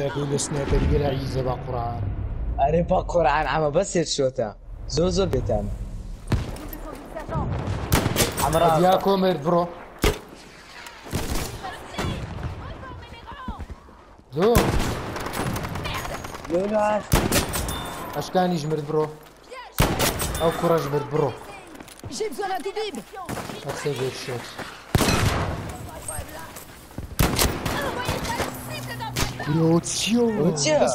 يقول سنايبر يقول عيزة بقرآن أنا بقر عن عم بس الشوتا زوزو بيتام عمران. يا كومر برو. زو لولو عاش اش كان يجمر برو؟ أو كرة جمر برو. J'ai besoin 有救了！